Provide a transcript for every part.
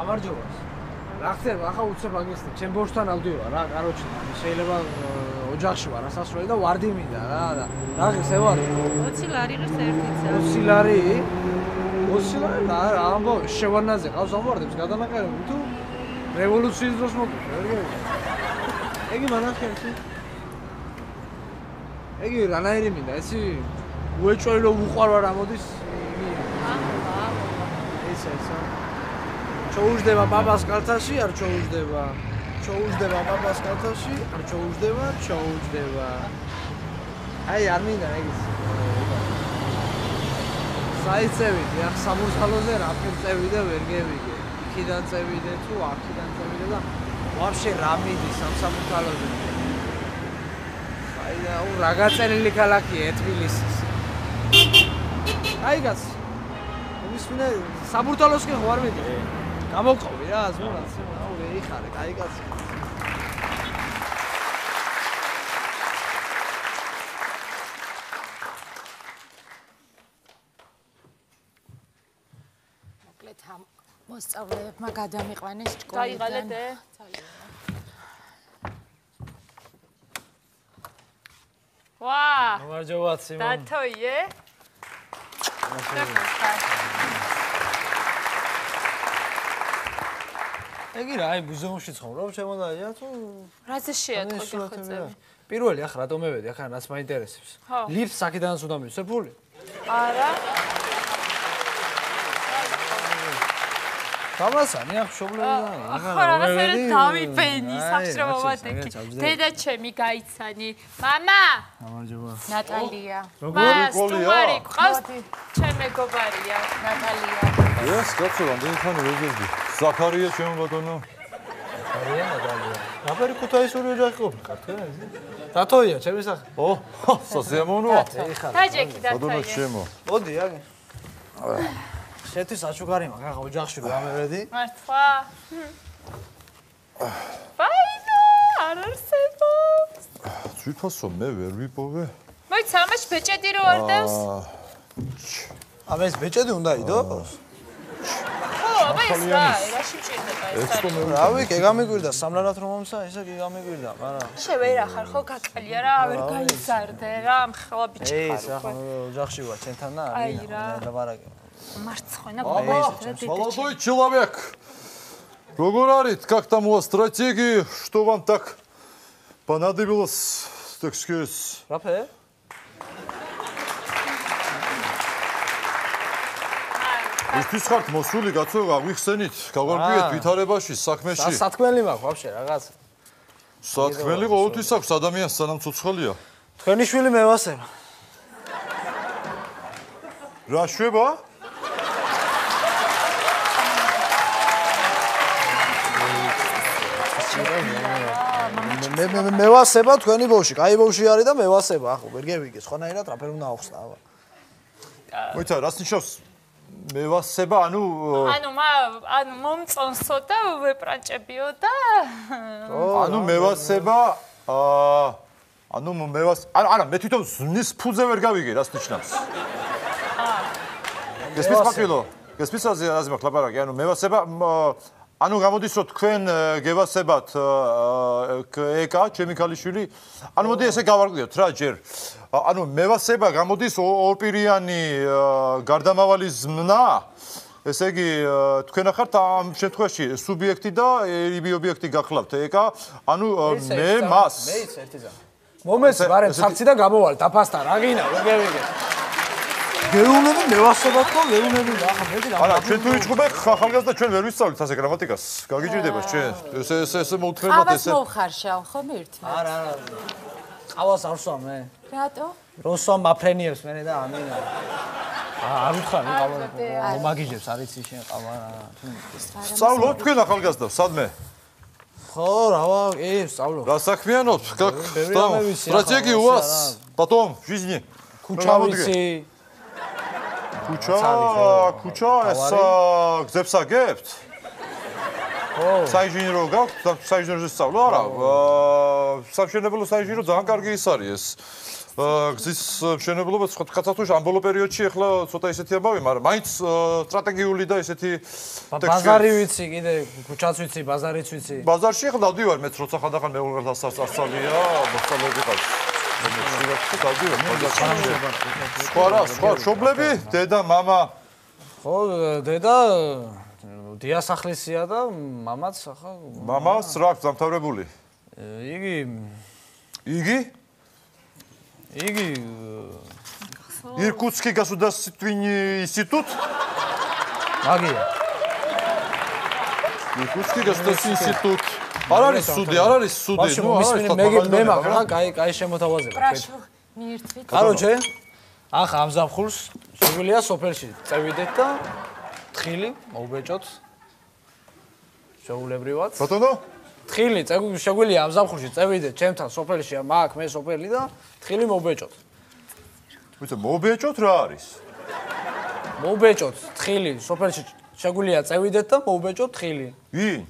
გამარჯობა. რა ხდება, ახლა უცებ აგესტი, ჩემ ბორშთან ავდივარ რა, კაროჩი, შეიძლება ოჯახში ვარ ასასროლი და ვარდი მინდა რა და რა ღირს ევარი? 20 ლარი ღირს ერთიცა. 20 ლარი? 20 ლარი რა, რა ამბობ, შევანაზე ყავს ამბობდებს გადანაყენები თუ რევოლუციის დროს მოკვდა, გიგე. ეგი მანახერში. ეგი რანაირი მინდა, ესი უეჭველი რომ უყარვარ ამოდის. აა, ესა ესა. ჩოუждდება პაპას კალთაში, არ ჩოუждდება. ჩოუждდება პაპას კალთაში, არ ჩოუждდება, ჩოუждდება. აი, არ მინდა ეგ. საიწევით, რა სამურსალოზე რა წევი და ვერ გევიგე. იქიდან წევიდე თუ აქიდან წევიდე და ვაფშე რა მიდის ამ სამურსალოზე. აი, აუ, რა გაწერილი ქალაქია ეთბილისის. აი, გას. მისმინე საბურთალოს კი ხვარ მედი. გამოყოვი რა, ზმურა, აუ ეიხარე, აი გას. მოკლედ ამ მოსწავლეებმა გადამიყვანეს სკოლიდან. დაიღალეთ ე? ვა! გამარჯობა სიმონ. დათოიე? ეგი რა, აი მუზეუმში ცხოვრობ, შემოდაია თუ რაზე შეატყო გეხოცები? პირველი ახლა რატომ მევედი, ახლა რაც მაინტერესებს. ხო. ლიფტ საკიდანაც უნდა მივცე ფული? არა. გამასანი ახ შობლებიდან. ახლა რაღაცა დავიფენი სახშრომავად ეკი. დედა ჩემი გაიცანი. мама! გამარჯობა. ნატალია. როგორი კოლია? ყავს ჩემ მეგობარია, ნატალია. ეს კაცო რამდენი ხანი ვეძებდი? ზაქარია ჩემო ბატონო. არია ნატალია. რაფერი ქუთაისური ოჯახი ყოფილი კარტია ეს? დათოია, ჩემი სახე. ო, სასიამოვნოა. დაჯექი ბატონო დათოიე. ჩემო. მოდი აგი. შეთვის აჩუგარი მაგ ახლა ოჯახში გამევედი. მართლა? ბაინა, არ არსებობს. ძვირფასო მე ვერ ვიპოვე. მოიცა ამაში ბეჭედი რო არ დევს? ამ ეს ბეჭედი უნდა იდოს? ხო, აბა ეს რა, რაში მჭირდება ეს? ეცტო მე რა ვიცი, გამიგვირდა სამლანად რომ მომსა, ესა კი გამიგვირდა, მაგრამ შევერა ხარ ხო გაკალია რა, ვერ გაიზარდე რა, მხელა ბიჭი ხარ სახა უკვე. ოჯახში ვარ ჩემთან და აი არინა, რა. და ვარაგე. მარცხენა Ага, ბაინა. молодой человек. Როგორ არის, как там у вас стратегии? Что вам так понадобилось, так сказать? რაფე? ისთვის ხართ მოსული, კაცო, აღვიხსენით, გავარკვიეთ ვითარებაში, საქმეში. სათქმელი მაქვს ვაფშე რაღაც. სათქმელი ყოველთვის აქვს ადამიანს სანამ ცოცხალია. თქვენი შვილი მევასება. რა შვება? მე მე მევასება თქვენი ბავში, კაი ბავში არის და მევასება, ახო, ვერ გევიგე, სხვანაირად რაფერ უნდა ახსნა, აბა. მოიცა, რას ნიშნავს მევასება, ანუ ანუ მა ანუ მომწონსო და ვეპრანჭებიო და ანუ მევასება აა ანუ მევას არა არა მე თვითონ ზნის ფუძე ვერ გავიგე რას ნიშნავს? აა გესმის პაპილო გესმის აზე აზე მაქვს ლაპარაკი. ანუ მევასება ანუ გამოდის რომ თქვენ გევასებათ ეკა ჩემი ქალიშვილი ანუ მოდი ესე გავარკვიოთ რა ჯერ. ანუ მევასება გამოდის ორპირიანი გარდამავალი ზმნა. ესე იგი თქვენ ახართ ამ შემთხვევაში სუბიექტი და ერიბი ობიექტი გახლავთ ეკა? ანუ მე მას. მეიც ერთი ზა მომეც ვარემ საციდან გამოვალ დაფასთან რა გინა ვერ გეუბნები მევასება თქო, გეუბნები ახლა მეტი რა. არა, ჩვენ თუ იჭუბე ხალხს და ჩვენ ვერ ვისწავლით ასე გრამატიკას. გაგიჭირდება ჩვენ. ესე ესე ესე მოუთხრებათ ესე. აბას მოხარშავ ხო მირთმა? არა, არა. ყავას არ ვსვამ მე. რატო? როსვამ აფრენიებს მე და ამინა. არ ვიხარ ყავა. მომაგიჟებს არ იცი შენ ყავა. სწავლობ თქვენ ახალგაზრდებს სადმე. ხო, რავა, ე, სწავლობ. რა საქმიანობ? რა ძიგი უას? ბატონ, ჟიზნი. ქუჩავიცი. ქუჩა ქუჩა ეს გზებს აგებთ? ხო საინჟინრო გაქვთ? საინჟინროზე სწავლო? არა სამშენებლო საინჟინრო ძალიან კარგი ის არის ეს. გზის მშენებლობა სხვა კაცათუშ ამ ბოლო პერიოდში ახლა ცოტა ისეთი ამბავი, მაგრამ მაინც სტრატეგიული და ისეთი ბაზარი ვიცი კიდე, ქუჩაც ვიცი, ბაზარიც ვიცი. ბაზარში ახლა დავდივარ, მეც როცა ხანდახან მეუღლე დასასწავლია, მოსწავლეები ყავს. სხვა რა, სხვა შობლები, დედა, мама. ხო, დედა დიასახლისია და მამაც ახლა მამას რა აქვს დამთავრებული? იგი იგი? იგი Иркутский государственный институт? მაგია. Иркутский государственный институт. არ არის სუდი, არ არის სუდი, ნუ არის თქო. მეგით მე მაქვს რა, კაი, კაი შემოთავაზება. პრაშო, მიირთვით. კაროჩე, ახ ამ ზაფხულს შეგვიძლია სოფელში წევიდეთ და თხილი მოვბეჭოთ. შეულებრივად. ბატონო? თხილი შეგვიძლია ამ ზაფხულში წევიდეთ ჩემთან სოფელში, მაგ მე სოფელი და თხილი მოვბეჭოთ. ვიცი, მოვბეჭოთ რა არის? მოვბეჭოთ თხილი, სოფელში შეგვიძლია წევიდეთ და მოვბეჭოთ თხილი. ვინ?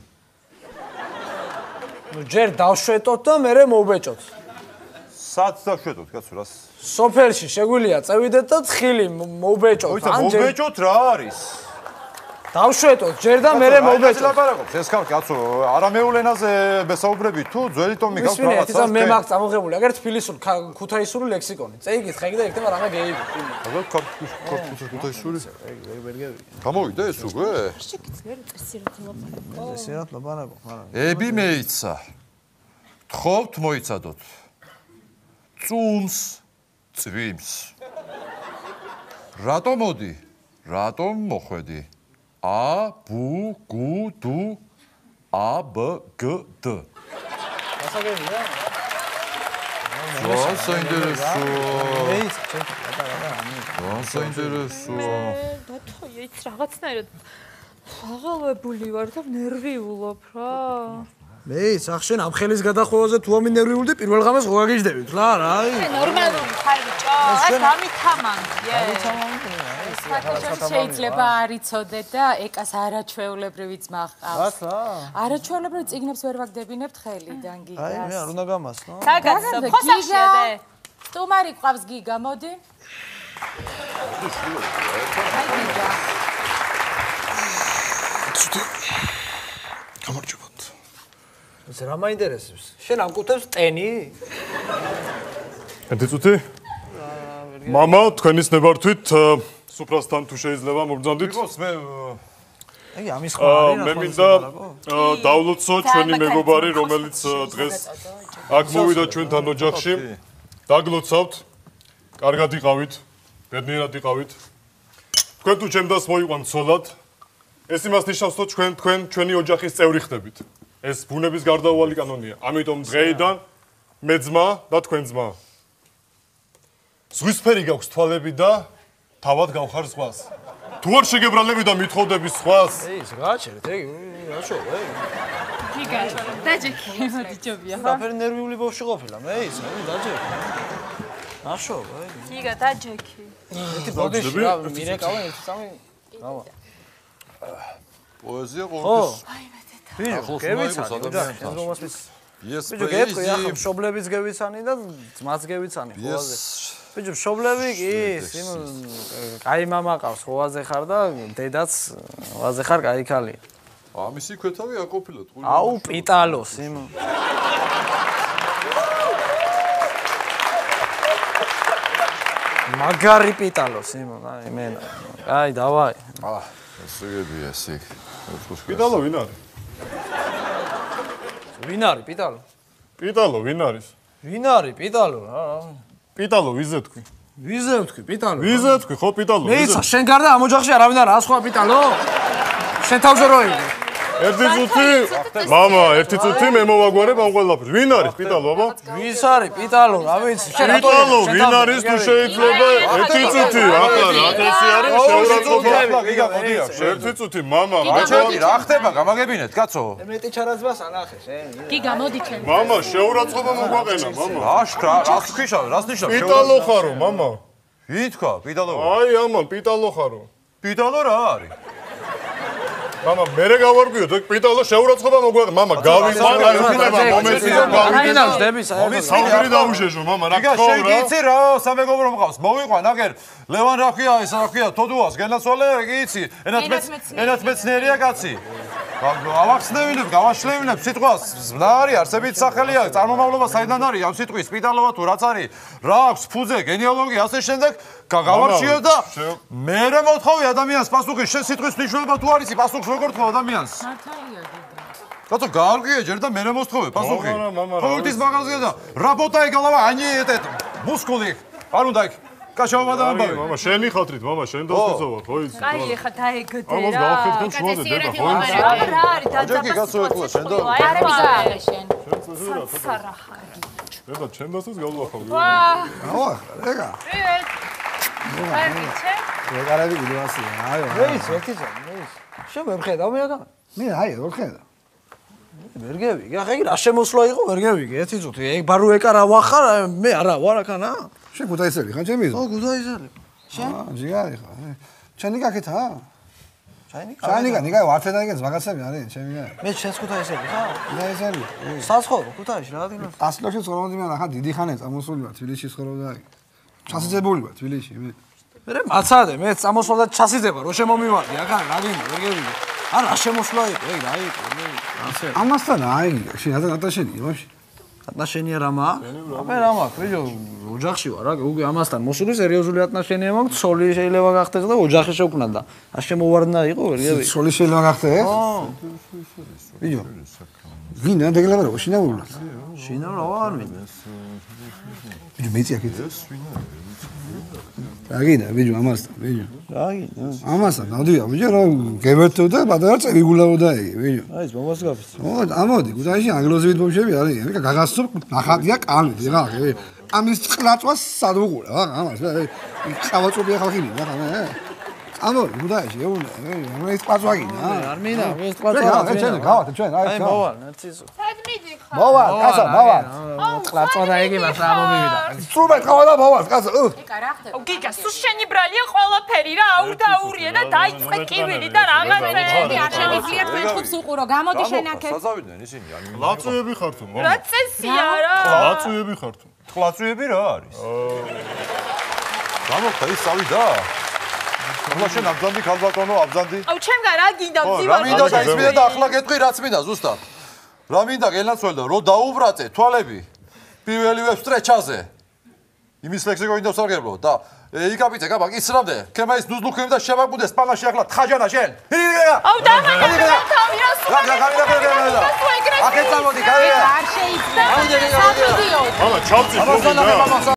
ნუ ჯერ დავშვეტოთ და მერე მოვბეჭოთ. სად დავშვეტოთ, კაცო, რას? სოფელში შეგვიძლია წევიდეთ და თხილი მოვბეჭოთ. ან ჯერ მოვბეჭოთ რა არის? დავშვეტოთ ჯერ და მერე მოვბეჭოთ. ლაპარაკობს ეს ხალხი, კაცო, არამეულ ენაზე მესაუბრები თუ ძველი ტომი გავს რაღაცას. ეს მე მაგ წამოღებული, აგერ თბილისურ ქუთაისური ლექსიკონი. წეიგით, ხაი და ერთმა რამე გეიბი. აგერ ქუთაისური ქუთაისური. გამოვიდა ეს უკვე? შეგიძლია წესიერად ლაპარაკო. წესიერად ლაპარაკო, მაგრამ ები მეიცა. თხოვთ მოიცადოთ. წუმს წვიმს. რატომ მოდი? რატომ მოხვედი? ა ბ გ დ ა ბ გ დ ასაგებია? რა საინტერესო. ეს ჩემ ლაპარაკა. რა საინტერესო. და თოი ის რაღაცნაირად აღალვებული ვარ და ნერვიულობ რა. მე სახშენ ამ ხელის გადახვევაზე თუ ამი ნერვიულდი პირველ ღამეს ხო გაგიჟდებით რა რა ნორმალური ხარ ბიჭო ეს გამითამანდი საქართველოში შეიძლება არ იცოდეთ და ეკას არაჩვეულებრივი ძმა ჰყავს. არაჩვეულებრივ წიგნებს ვერ ვაგდებინებთ ხელიდან გიგას. აი მე არ უნდა გამასნო. საგაცო, ხოსახშია დე. სტუმარი ყავს გიგა, მოდი. აი გიგა. ცუდი. გამარჯობათ. ეს რა მაინტერესებს? შენ ამკუთებს ტენი? ერთი წუთი. მამა, თქვენის ნებართვით სუფრასთან თუ შეიძლება მოგძანდით? იყოს მე აი ამის ხო არის რა? მე მინდა დავლოცო ჩვენი მეგობარი, რომელიც დღეს აქ მოვიდა ჩვენთან ოჯახში. დაგლოცავთ. კარგად იყავით. ბედნიერად იყავით. თქვენ თუ ჩემდას მოიყვანთ სოლად. ეს იმას ნიშნავს, რომ თქვენ თქვენ ჩვენი ოჯახის წევრი ხდებით. ეს ბუნების გარდაუვალი კანონია. ამიტომ დღეიდან მე ძმა და თქვენ ძმა. ზღვისფერი გაქვს თვალები და თავად გავხარ ზღვას. თუ არ შეგებრალები და მithოვდები სხვას? ეს გააჩერეთ, ეგ რაშო, ეგ. გიგა, დაჯექი, მოდი ჯობია. საფერ ნერვიული ბავშვი ყოფილა, მე ის, მე დაჯექი. რაშო, ეგ. გიგა, დაჯექი. ერთი ბოდიში რა, მირეკავენ ერთი სამი. რავა. პოეზია ყოველთვის. აი მე ბიჭო, გევიცანი, ოჯახი, რომას მის Yes, ბიჭო, გეტყვი ახლა მშობლების გევიცანი და ძმაც გევიცანი ხოლმე. ბიჭო, მშობლები კი, იმ კაი мама ყავს, ხოაზე ხარ და დედაც ხოაზე ხარ, კაი ქალი. ამისი ქვეთავი აკოფილოთ. აუ, პიტალოს იმ მაგარი პიტალოს იმ, აი მე. აი, დავაი. აა, ესეგებია, ესეგ. პიტალო ვინ არის? ვინ არის პიტალო? პიტალო ვინ არის? ვინ არის პიტალო რა? პიტალო ვიზე თქვი? ვიზე თქვი პიტალო? ვიზე თქვი ხო პიტალო? მეცა შენ გარდა ამ ოჯახში არავინ არ არის სხვა პიტალო? შენ თავზე რო იგი? ერთი წუთი мама ერთი წუთი მე მოვაგვარებ ამ ყველაფერს ვინ არის პიტალო აბა ვის არის პიტალო რა ვიცი შენ რატო პიტალო ვინ არის თუ შეიძლება ერთი წუთი ახლა რა თესი არის შეურაცხყოფა გიგა მოდი აქ ერთი წუთი мама აჩადი რა ხდება გამაგებინეთ კაცო მეტი ჩარაძბას ანახე შენ გიგა მოდი ჩვენ мама შეურაცხყოფა მოგვაყენა мама აშკრა რას ქვიშავ რას ნიშნავს პიტალო ხარო мама ვინ თქვა პიტალო აი ამან პიტალო ხარო პიტალო რა არის მამა მერე გავარკვიო თუ პიტალო შეურაცხყოფა მოგვაყ მამა გავიმან აი უნება მომენტი რომ გავიგე დები საერთოდ საუბარი დაუშეშო მამა რა თქმა შენ უნდა. გიცი რა სამეგობრო მყავს. მოვიყვან აგერ ლევან რა ქვია ეს რა ქვია თოდუას გენაცვალე გიცი ენათმეც ენათმეცნიერია კაცი. ავახსნევინებ გავაშლევინებ სიტყვას. ზმნა არის არსებით სახელია წარმომავლობა საიდან არის ამ სიტყვის. სპიტალოვა თუ რაც არის რა აქვს ფუძე გენეალოგია ასე შემდეგ გავარჩიო და მე რა მოთხოვი ადამიანს პასუხი შენ სიტყვის მნიშვნელობა თუ არის პასუხს როგორ თქო ადამიანს მართალია კაცო გაარგია ჯერ და მე რა მოსთხოვე პასუხი ყოველთვის მაღაზია და работай голова а не этот мускулы არ უნდა იქ კაშაობა და ამბავი. მამა, შენი ხათრით, მამა, შენ დაგწოვა, ხო იცი? კაი, ეხა დაეგდე რა. ამას გავხეთქენ შუაზე, დება, ხო იცი? რა რა არის დაძაბა. ჯეკი გასო ეხლა შენ და არა მიზაა შენ. შენ წუჟი რა. სარახარგი. ეხლა ჩემ დასეს გავლახავ. ვა. რა ვარ? ეგა. ხარ ვიცე? ვეკარები კიდევ ასია. აი, მეის ერთი ზო, მეის. შენ ვერ ხედავ მე ადამიანი? მე აი, ვერ ხედავ. ვერ გევიგე. ახლა იგი რა შემოსვლა იყო, ვერ გევიგე. ერთი წუთი. ეგ ბარო ეკარა ვახარ, მე არა, ვარ აქანა. შენ გუდაისელი ხარ ჩემი? ო, გუდაისელი. შენ? აა, ჯიგარი ხარ. ჩენი გაკეთაა? ჩაინი კა ჩაინი კა ნიკა ვართედანიგენს მაგაცები არიან ჩემი და მე შენს ქუთაისელი ხარ ქუთაისელი საცხოვრო ქუთაისში რა დინას 100 წლებში ცხოვრობდი მე ახლა დიდი ხანია წამოსული ვარ თბილისში ცხოვრობდა ჩასიძებული ვარ თბილისში მე მე მაცადე მე წამოსვლა და ჩასიძება რო შემომივარდი აქა რა გინდა ვერ გევიგე არა რა შემოსვლა იყო ეგ რა იყო მე ამასთან აი შენ ადა ნატაშენი იმაში ატნაშენია რა მაქვს? აბა რა მაქვს? ბიჭო, ოჯახში ვარ რა, უკვე ამასთან მოსული სერიოზული ატნაშენია მაქვს, ცოლი შეიძლება გახდეს და ოჯახი შექმნა და არ შემოვარდნა იყო, ვერ გები. სული შეიძლება გახდეს? ო, ბიჭო ვინა დეგლაბა რო შინაულა შინა რა ვარ მე? ბიჭო მეცი აქეთ. აგინა ბიჭო ამასთან ბიჭო რა გინდა? ამასთან ნავდია ბიჭო რა გებერთო და პატარა წევიგულაო და იგი ბიჭო აი ეს მომას გაფის. ო ამოდი გუდაიში ანგლოზივით ბომშები არის ეხა გაგასწორ ნახატია ეხა კი ამის წყლაწვას სადუღურა რა ამას მე ხავაწობია ხალხი რა ხა ამოდი გუდაიში ეუნა მე ის ყვაწვაგინა არ მინდა, ეს ჩვენ გავართ ჩვენ გავართ ჩვენ აი მოვალ, ნაციზო. სად მიდი ხარ მოვალ კაცო მოვალ კლაწვა და ეგ იმას რა მომივიდა. სრუბე ყავა და მოვალ კაცო ეკა რა ხდება? გიგა სულ შენი ბრალია ყველაფერი რა აუ დაურია და დაიწყე კივილი და რაღაცები არ შემიძლია თქვენ ხუბს უყურო გამოდი შენ აქეთ საზავიდნენ ისინი ლაწუები ხარ თუ რა მამა წესია რა. ლაწუები ხარ თუ თლაწუები რა არის? გამოგდა ის წავიდა. ახლა შენ აბზანდი ქალბატონო აბზანდი? აუ ჩემგან რა გინდა ო რა მინდა და ის მინდა და ახლა გეტყვი რაც მინდა ზუსტად. რა მინდა გელაცვალე და რო დაუბრაწე თვალები პირველივე სტრეჩაზე იმის ლექსიკო ინდოს არგებლო და იკაპიცე კაბა ისრამდე ქემა ის ნუზლუქემ და შევაგუდე სპანაში ახლა თხაჯანა შენ აუ დამაგე თავი რა სულ რა რა რა აქეთ წამოდი გავიდა არ შეიძლება ამოდე. სამიდიოდ მამა ჩავწი